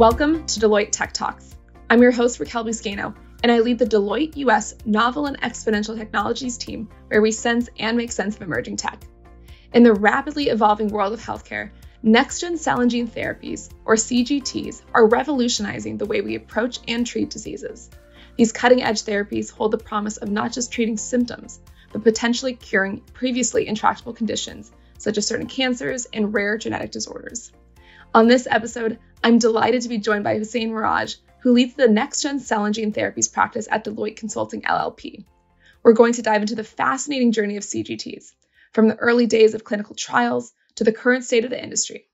Welcome to Deloitte Tech Talks. I'm your host, Raquel Buscaino, and I lead the Deloitte US Novel and Exponential Technologies team, where we sense and make sense of emerging tech. In the rapidly evolving world of healthcare, next gen cell and gene therapies, or CGTs, are revolutionizing the way we approach and treat diseases. These cutting edge therapies hold the promise of not just treating symptoms, but potentially curing previously intractable conditions, such as certain cancers and rare genetic disorders. On this episode, I'm delighted to be joined by Hussain Mooraj, who leads the next gen cell and gene therapies practice at Deloitte Consulting LLP. We're going to dive into the fascinating journey of CGTs, from the early days of clinical trials to the current state of the industry.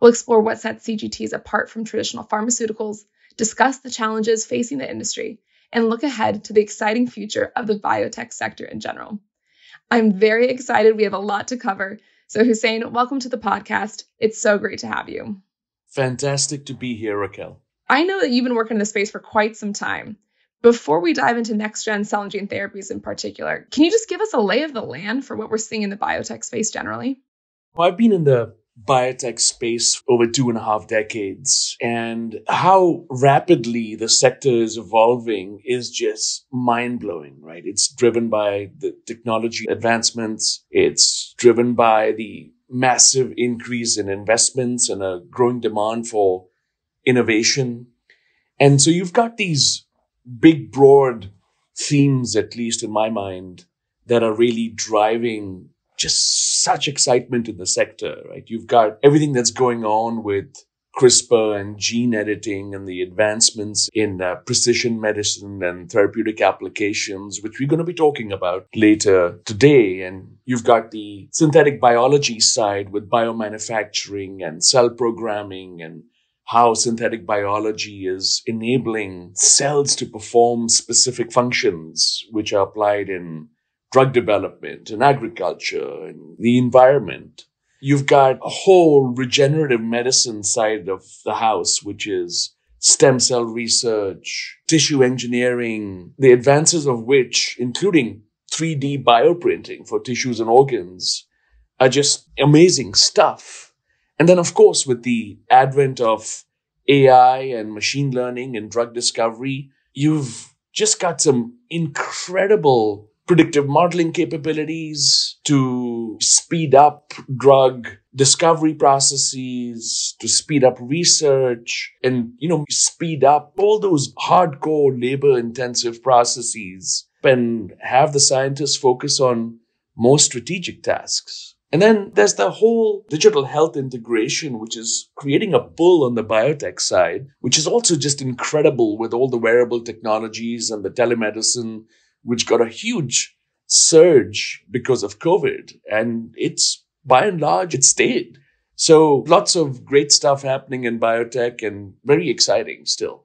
We'll explore what sets CGTs apart from traditional pharmaceuticals, discuss the challenges facing the industry, and look ahead to the exciting future of the biotech sector in general. I'm very excited. We have a lot to cover. So, Hussain, welcome to the podcast. It's so great to have you. Fantastic to be here, Raquel. I know that you've been working in the space for quite some time. Before we dive into next gen cell and gene therapies in particular, can you just give us a lay of the land for what we're seeing in the biotech space generally? Well, I've been in the biotech space over two and a half decades and how rapidly the sector is evolving is just mind blowing, right? It's driven by the technology advancements. It's driven by the massive increase in investments and a growing demand for innovation. And so you've got these big, broad themes, at least in my mind, that are really driving just such excitement in the sector, right? You've got everything that's going on with CRISPR and gene editing and the advancements in uh, precision medicine and therapeutic applications, which we're going to be talking about later today. And you've got the synthetic biology side with biomanufacturing and cell programming and how synthetic biology is enabling cells to perform specific functions which are applied in drug development and agriculture and the environment. You've got a whole regenerative medicine side of the house, which is stem cell research, tissue engineering, the advances of which, including 3D bioprinting for tissues and organs, are just amazing stuff. And then, of course, with the advent of AI and machine learning and drug discovery, you've just got some incredible predictive modeling capabilities to speed up drug discovery processes, to speed up research and, you know, speed up all those hardcore labor intensive processes and have the scientists focus on more strategic tasks. And then there's the whole digital health integration, which is creating a pull on the biotech side, which is also just incredible with all the wearable technologies and the telemedicine, which got a huge surge because of COVID. And it's by and large, it stayed. So lots of great stuff happening in biotech and very exciting still.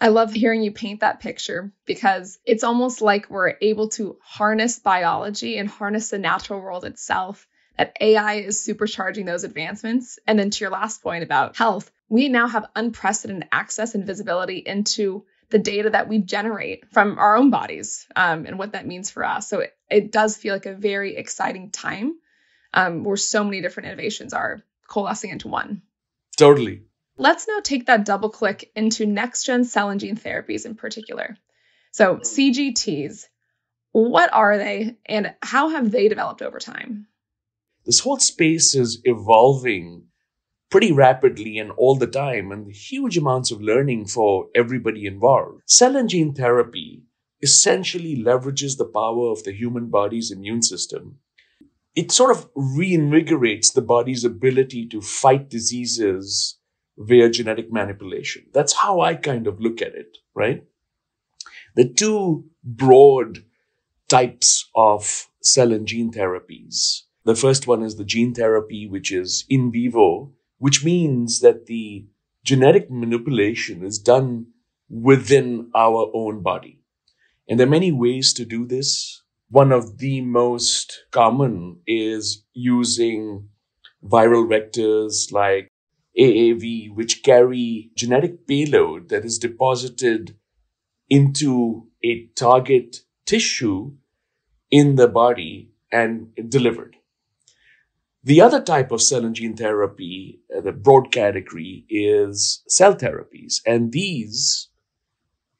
I love hearing you paint that picture because it's almost like we're able to harness biology and harness the natural world itself. That AI is supercharging those advancements. And then to your last point about health, we now have unprecedented access and visibility into the data that we generate from our own bodies um, and what that means for us. So it, it, does feel like a very exciting time um, where so many different innovations are coalescing into one. Totally. Let's now take that double click into next gen cell and gene therapies in particular. So, CGTs, what are they and how have they developed over time? This whole space is evolving pretty rapidly and all the time, and huge amounts of learning for everybody involved. Cell and gene therapy essentially leverages the power of the human body's immune system. It sort of reinvigorates the body's ability to fight diseases via genetic manipulation. That's how I kind of look at it, right? The two broad types of cell and gene therapies. The first one is the gene therapy, which is in vivo, which means that the genetic manipulation is done within our own body. And there are many ways to do this. One of the most common is using viral vectors like AAV, which carry genetic payload that is deposited into a target tissue in the body and delivered. The other type of cell and gene therapy, uh, the broad category, is cell therapies. And these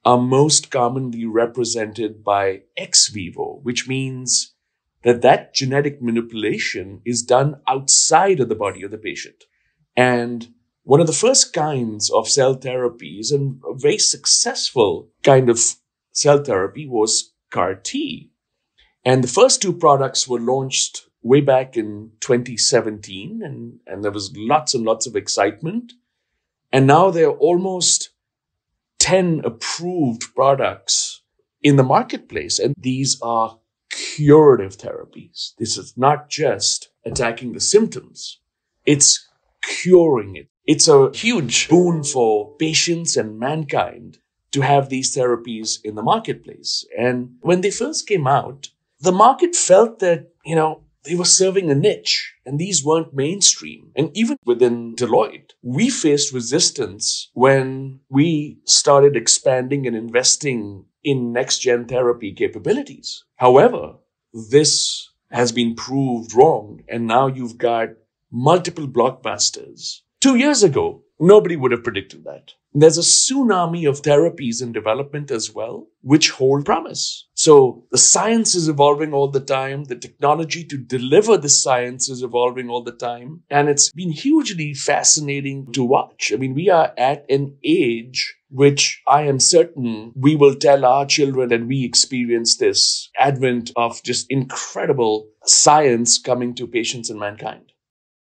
are most commonly represented by ex vivo, which means that that genetic manipulation is done outside of the body of the patient. And one of the first kinds of cell therapies and a very successful kind of cell therapy was CAR T. And the first two products were launched way back in 2017 and, and there was lots and lots of excitement. And now there are almost 10 approved products in the marketplace. And these are curative therapies. This is not just attacking the symptoms. It's curing it. It's a huge boon for patients and mankind to have these therapies in the marketplace. And when they first came out, the market felt that, you know, they were serving a niche and these weren't mainstream. And even within Deloitte, we faced resistance when we started expanding and investing in next gen therapy capabilities. However, this has been proved wrong. And now you've got multiple blockbusters. Two years ago, nobody would have predicted that. There's a tsunami of therapies in development as well, which hold promise. So the science is evolving all the time. The technology to deliver the science is evolving all the time. And it's been hugely fascinating to watch. I mean, we are at an age which I am certain we will tell our children that we experience this advent of just incredible science coming to patients and mankind.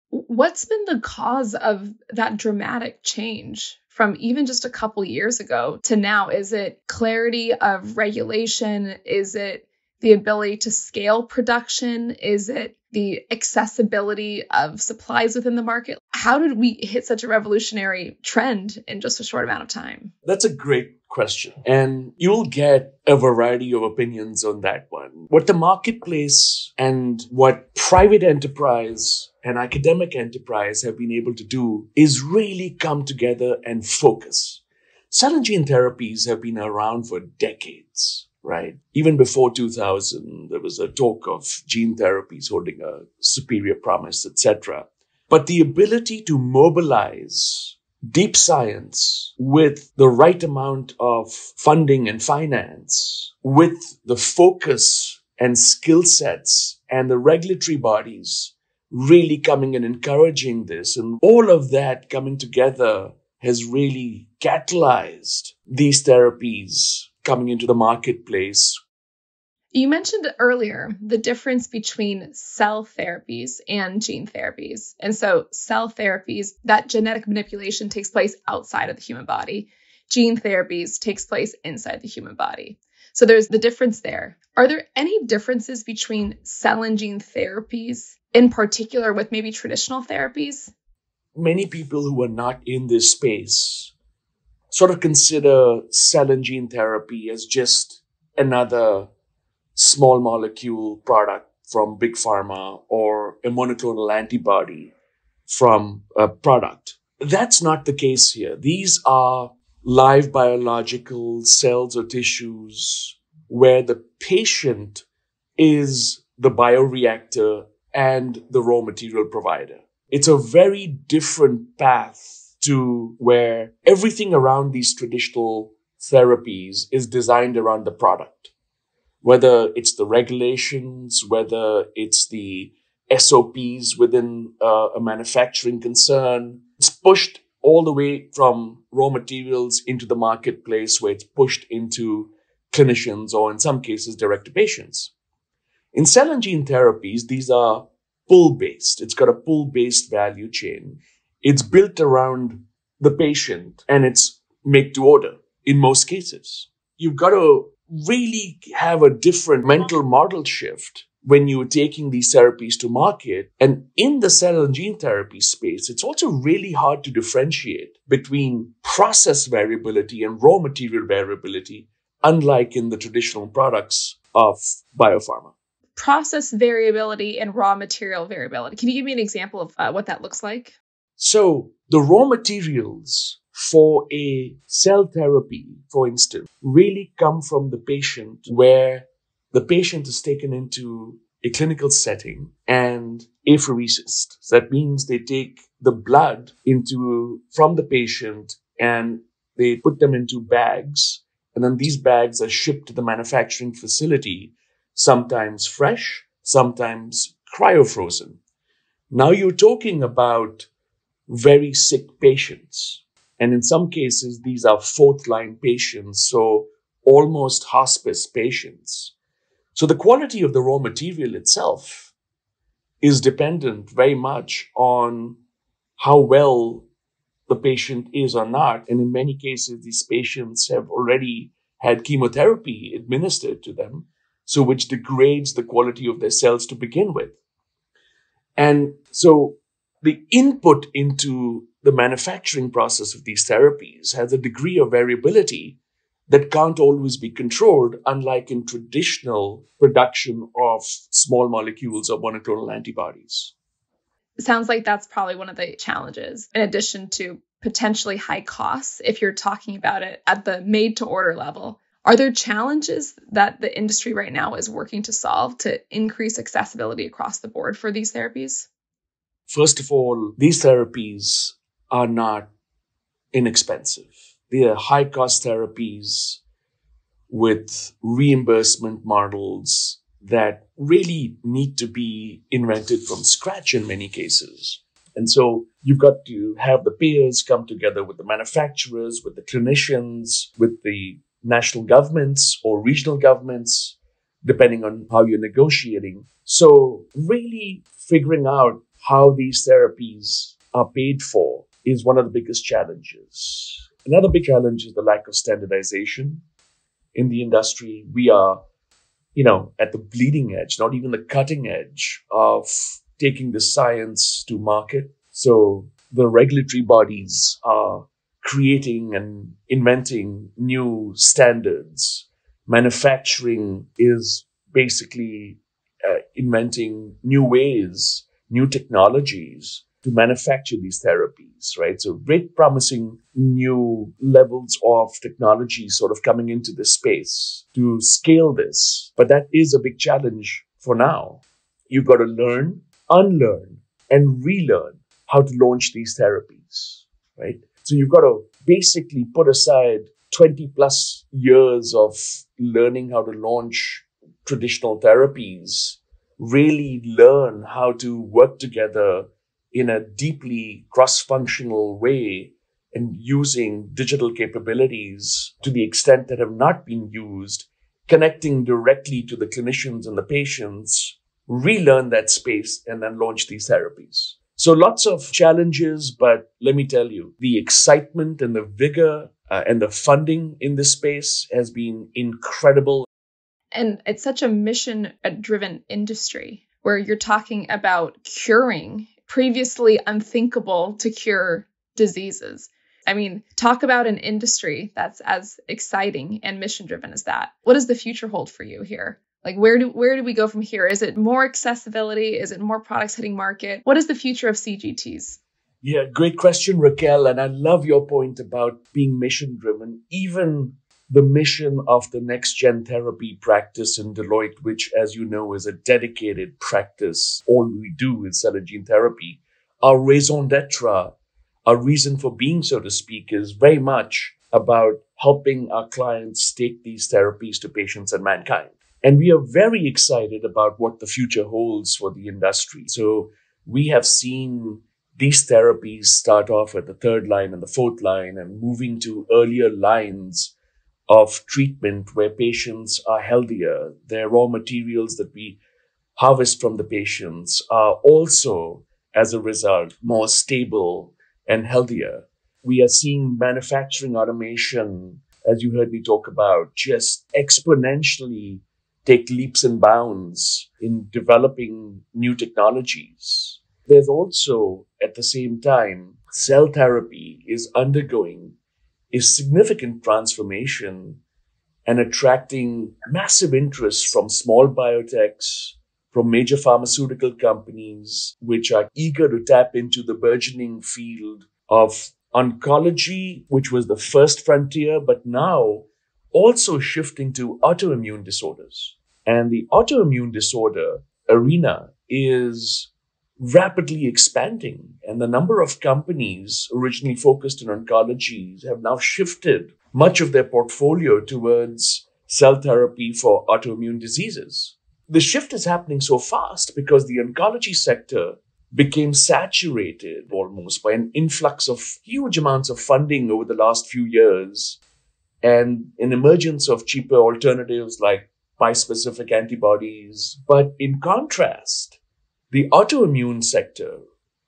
What's been the cause of that dramatic change from even just a couple years ago to now? Is it clarity of regulation? Is it the ability to scale production? Is it the accessibility of supplies within the market? How did we hit such a revolutionary trend in just a short amount of time? That's a great question. And you'll get a variety of opinions on that one. What the marketplace and what private enterprise and academic enterprise have been able to do is really come together and focus. Cell and gene therapies have been around for decades, right? Even before 2000, there was a talk of gene therapies holding a superior promise, etc. But the ability to mobilize deep science with the right amount of funding and finance, with the focus and skill sets and the regulatory bodies really coming and encouraging this and all of that coming together has really catalyzed these therapies coming into the marketplace. You mentioned earlier the difference between cell therapies and gene therapies. And so, cell therapies, that genetic manipulation takes place outside of the human body. Gene therapies takes place inside the human body. So there's the difference there. Are there any differences between cell and gene therapies in particular with maybe traditional therapies? Many people who are not in this space sort of consider cell and gene therapy as just another small molecule product from big pharma or a monoclonal antibody from a product. That's not the case here. These are live biological cells or tissues where the patient is the bioreactor and the raw material provider. It's a very different path to where everything around these traditional therapies is designed around the product. Whether it's the regulations, whether it's the SOPs within uh, a manufacturing concern, it's pushed all the way from raw materials into the marketplace where it's pushed into clinicians or in some cases direct to patients. In cell and gene therapies, these are pull based. It's got a pull based value chain. It's built around the patient and it's make to order in most cases. You've got to really have a different mental model shift when you're taking these therapies to market. And in the cell and gene therapy space, it's also really hard to differentiate between process variability and raw material variability, unlike in the traditional products of biopharma process variability and raw material variability. Can you give me an example of uh, what that looks like? So, the raw materials for a cell therapy, for instance, really come from the patient where the patient is taken into a clinical setting and apheresis. That means they take the blood into from the patient and they put them into bags and then these bags are shipped to the manufacturing facility, sometimes fresh, sometimes cryofrozen. Now you're talking about very sick patients. And in some cases, these are fourth line patients, so almost hospice patients. So the quality of the raw material itself is dependent very much on how well the patient is or not. And in many cases, these patients have already had chemotherapy administered to them, so which degrades the quality of their cells to begin with. And so the input into the manufacturing process of these therapies has a degree of variability that can't always be controlled, unlike in traditional production of small molecules or monoclonal antibodies. Sounds like that's probably one of the challenges, in addition to potentially high costs if you're talking about it at the made to order level. Are there challenges that the industry right now is working to solve to increase accessibility across the board for these therapies? First of all, these therapies are not inexpensive. Are high cost therapies with reimbursement models that really need to be invented from scratch in many cases. And so you've got to have the payers come together with the manufacturers, with the clinicians, with the national governments or regional governments, depending on how you're negotiating. So really figuring out how these therapies are paid for is one of the biggest challenges. Another big challenge is the lack of standardization in the industry. We are, you know, at the bleeding edge, not even the cutting edge of taking the science to market. So the regulatory bodies are creating and inventing new standards. Manufacturing is basically uh, inventing new ways, new technologies to manufacture these therapies, right? So great promising new levels of technology sort of coming into this space to scale this. But that is a big challenge for now. You've got to learn unlearn and relearn how to launch these therapies, right? So you've got to basically put aside 20 plus years of learning how to launch traditional therapies, really learn how to work together in a deeply cross functional way and using digital capabilities to the extent that have not been used, connecting directly to the clinicians and the patients relearn that space and then launch these therapies. So lots of challenges, but let me tell you, the excitement and the vigor uh, and the funding in this space has been incredible. And it's such a mission driven industry where you're talking about curing previously unthinkable to cure diseases. I mean, talk about an industry that's as exciting and mission driven as that. What does the future hold for you here? Like where do where do we go from here? Is it more accessibility? Is it more products hitting market? What is the future of CGTs? Yeah, great question, Raquel. And I love your point about being mission driven. Even the mission of the next gen therapy practice in Deloitte, which, as you know, is a dedicated practice. All we do is cell and gene therapy. Our raison d'etre, our reason for being, so to speak, is very much about helping our clients take these therapies to patients and mankind. And we are very excited about what the future holds for the industry. So we have seen these therapies start off at the third line and the fourth line and moving to earlier lines of treatment where patients are healthier. Their raw materials that we harvest from the patients are also, as a result, more stable and healthier. We are seeing manufacturing automation, as you heard me talk about, just exponentially take leaps and bounds in developing new technologies. There's also, at the same time, cell therapy is undergoing a significant transformation and attracting massive interest from small biotechs, from major pharmaceutical companies, which are eager to tap into the burgeoning field of oncology, which was the first frontier, but now also shifting to autoimmune disorders. And the autoimmune disorder arena is rapidly expanding. And the number of companies originally focused in oncology have now shifted much of their portfolio towards cell therapy for autoimmune diseases. The shift is happening so fast because the oncology sector became saturated almost by an influx of huge amounts of funding over the last few years and an emergence of cheaper alternatives like bispecific antibodies. But in contrast, the autoimmune sector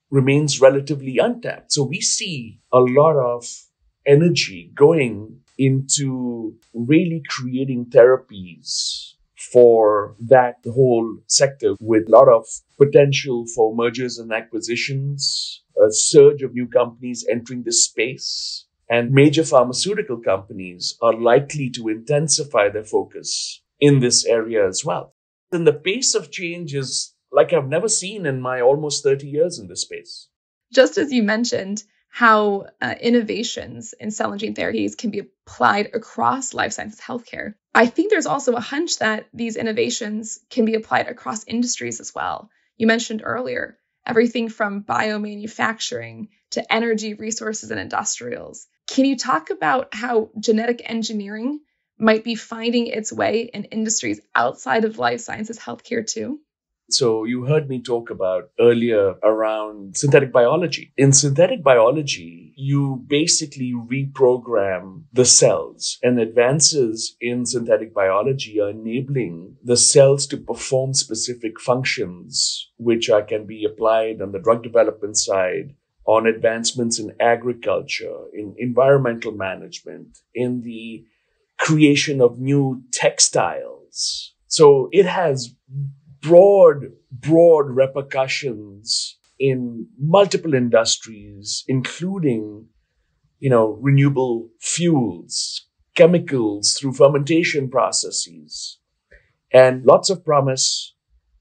remains relatively untapped. So we see a lot of energy going into really creating therapies for that whole sector with a lot of potential for mergers and acquisitions, a surge of new companies entering this space, and major pharmaceutical companies are likely to intensify their focus in this area as well. And the pace of change is like I've never seen in my almost 30 years in this space. Just as you mentioned, how uh, innovations in cell and gene therapies can be applied across life sciences healthcare. I think there's also a hunch that these innovations can be applied across industries as well. You mentioned earlier everything from biomanufacturing to energy resources and industrials. Can you talk about how genetic engineering might be finding its way in industries outside of life sciences healthcare too? So you heard me talk about earlier around synthetic biology. In synthetic biology, you basically reprogram the cells and advances in synthetic biology are enabling the cells to perform specific functions, which are, can be applied on the drug development side, on advancements in agriculture, in environmental management, in the creation of new textiles. So it has broad, broad repercussions in multiple industries, including, you know, renewable fuels, chemicals through fermentation processes, and lots of promise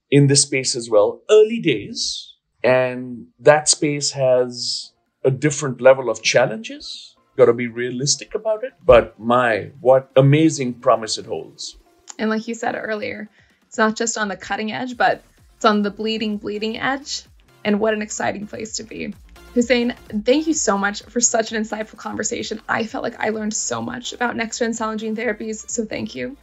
in this space as well. Early days, and that space has a different level of challenges. Got to be realistic about it, but my, what amazing promise it holds. And like you said earlier, it's not just on the cutting edge, but it's on the bleeding, bleeding edge. And what an exciting place to be. Hussain, thank you so much for such an insightful conversation. I felt like I learned so much about next gen cell and gene therapies, so thank you.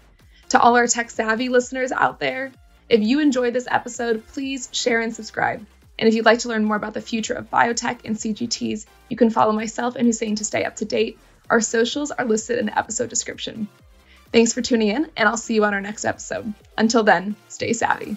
To all our tech savvy listeners out there, if you enjoyed this episode, please share and subscribe. And if you'd like to learn more about the future of biotech and CGTs, you can follow myself and Hussain to stay up to date. Our socials are listed in the episode description. Thanks for tuning in, and I'll see you on our next episode. Until then, stay savvy.